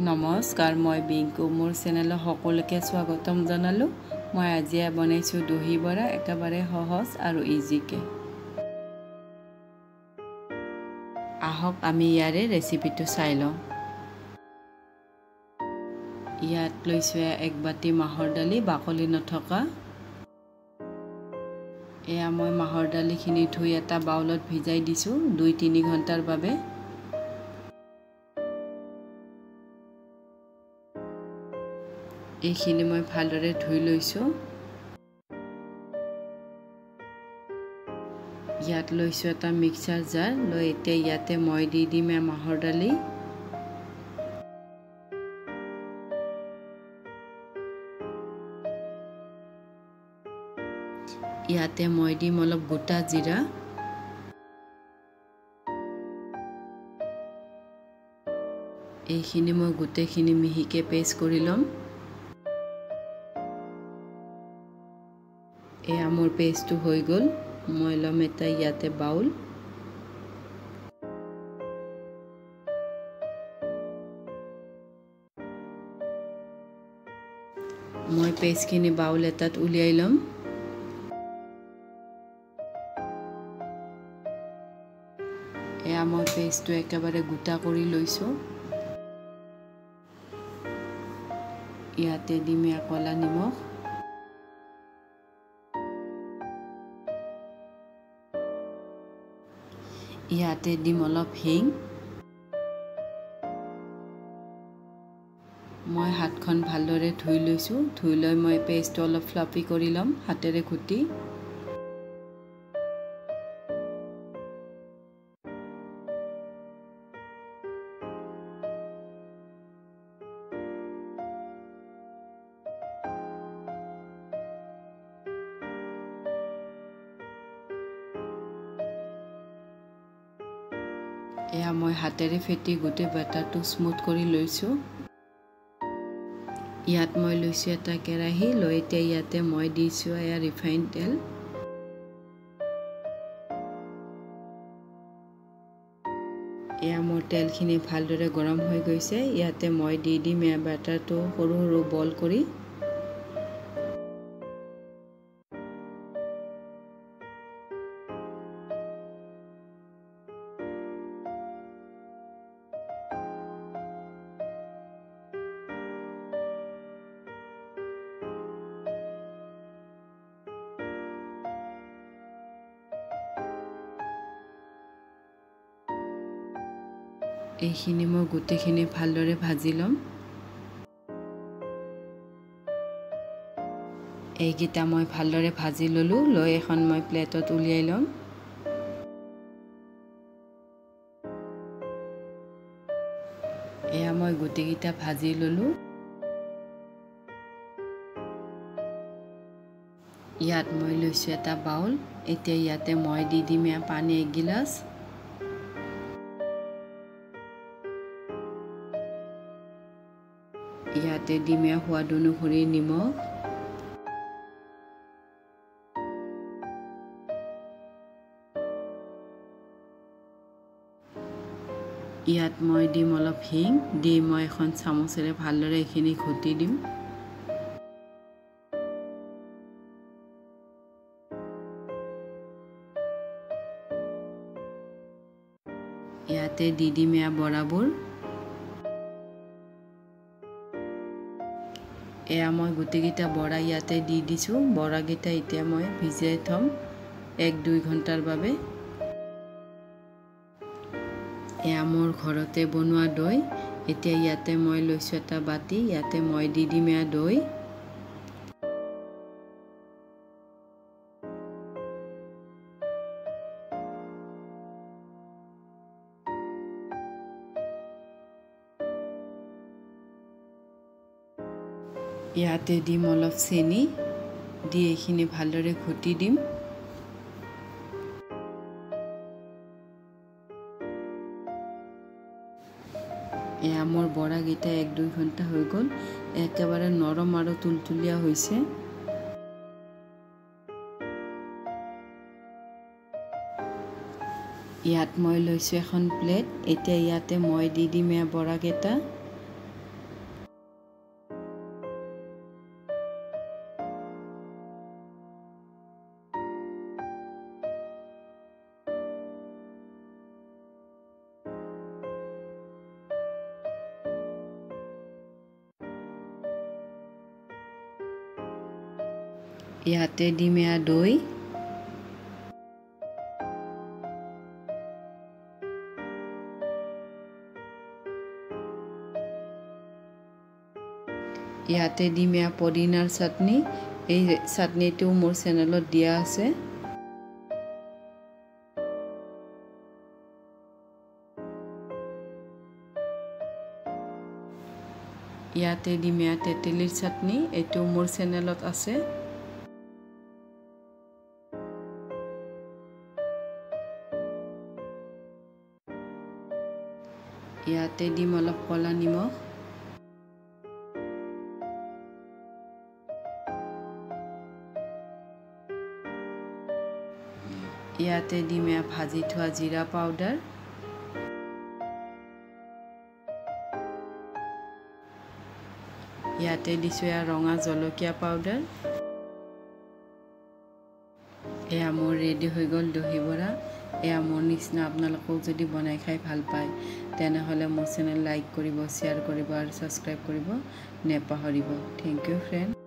নমস্কাৰ মই বিংকু। মোৰ চেনেলত সকলোকে স্বাগতম জনালোঁ। মই আজি বনাইছোঁ দহি বৰা একেবাৰে সহজ আৰু ইজিকৈ আহক আমি ইয়াৰে ৰেচিপিটো চাই লওঁ। ইয়াত লৈছোঁ এক বাতি মাহৰ দালি বাকলি নথকা। এয়া মই মাহৰ দালিখিনি ধুই এটা বাউলত ভিজাই দিছোঁ দুই তিনি ঘণ্টাৰ বাবে। এইখিনি মই ভালদৰে ধুই লৈছোঁ। ইয়াত লৈছোঁ এটা মিক্সাৰ জাৰ। লৈ এতিয়া ইয়াতে মই দি দিম মাহৰ দালি। ইয়াতে মই দিম অলপ গোটা জিৰা। এইখিনি মই গোটেইখিনি মিহিকৈ পেষ্ট কৰি ল'ম। পেষ্টটো হৈ গ'ল। মই ল'ম এটা ইয়াতে বাউল। মই পেষ্টখিনি বাউল এটাত উলিয়াই ল'ম। এয়া মই পেষ্টটো একেবাৰে গোটা কৰি লৈছোঁ। ইয়াতে দিম কলা নিমখ। ইয়াতে দিম অলপ হিং। মই হাতখন ভালদৰে ধুই লৈছোঁ। ধুই লৈ মই পেষ্টটো অলপ ফ্লাফি কৰি ল'ম হাতেৰে ঘুটি এয়া মই হাতেৰে ফেটি গোটেই বেটাৰটো স্মুথ কৰি লৈছোঁ। ইয়াত মই লৈছোঁ এটা কেৰাহী লৈ এতিয়া ইয়াতে মই দিছোঁ এয়া ৰিফাইন তেল। এয়া মোৰ তেলখিনি ভালদৰে গৰম হৈ গৈছে। ইয়াতে মই দি দিম এয়া বেটাৰটো সৰু সৰু বল কৰি। এইখিনি মই গোটেইখিনি ভালদৰে ভাজি ল'ম। এইকেইটা মই ভালদৰে ভাজি ল'লোঁ লৈ এখন মই প্লেটত উলিয়াই ল'ম। এয়া মই গোটেইকেইটা ভাজি ল'লোঁ। ইয়াত মই লৈছোঁ এটা বাউল। এতিয়া ইয়াতে মই দি দিম এয়া পানী এগিলাচ ইয়াতে দিমে সোৱাদ অনুসৰি নিমখ ইয়াত মই দিম অলপ হিং দি মই এখন চামুচেৰে ভালদৰে এইখিনি ঘটি দিম ইয়াতে দি দিম এয়া বৰাবোৰ এয়া মই গোটেইকেইটা বৰা ইয়াতে দি দিছোঁ। বৰাকেইটা এতিয়া মই ভিজাই থ'ম এক দুই ঘণ্টাৰ বাবে। এয়া মোৰ ঘৰতে বনোৱা দৈ। এতিয়া ইয়াতে মই লৈছোঁ এটা বাতি। ইয়াতে মই দি দিম এয়া দৈ। ইয়াতে দিম অলপ চেনি দি এইখিনি ভালদৰে ঘুটি দিম। এয়া মোৰ বৰাকেইটা এক দুই ঘণ্টা হৈ গ'ল। একেবাৰে নৰম আৰু তুলতুলীয়া হৈছে। ইয়াত মই লৈছোঁ এখন প্লেট এতিয়া ইয়াতে মই দি দিম এয়া বৰাকেইটা ইয়াতে দিম এয়া দৈ ইয়াতে দিম এয়া পদিনাৰ চাটনি এই চাটনিটো মোৰ চেনেলত দিয়া আছে ইয়াতে দিম এয়া তেতেলীৰ চাটনি এইটো মোৰ চেনেলত আছে ইয়াতে দিম অলপ ক'লা নিমখ। ইয়াতে দিম এয়া ভাজি থোৱা জিৰা পাউডাৰ। ইয়াতে দিছোঁ এয়া ৰঙা জলকীয়া পাউডাৰ। এয়া মোৰ ৰেডি হৈ গ'ল দহি বৰা। এয়া মোৰ নিচিনা আপোনালোকেও যদি বনাই খাই ভাল পায় তেনেহ'লে মোৰ চেনেল লাইক কৰিব শ্বেয়াৰ কৰিব আৰু ছাবস্ক্ৰাইব কৰিব নেপাহৰিব। Thank U friend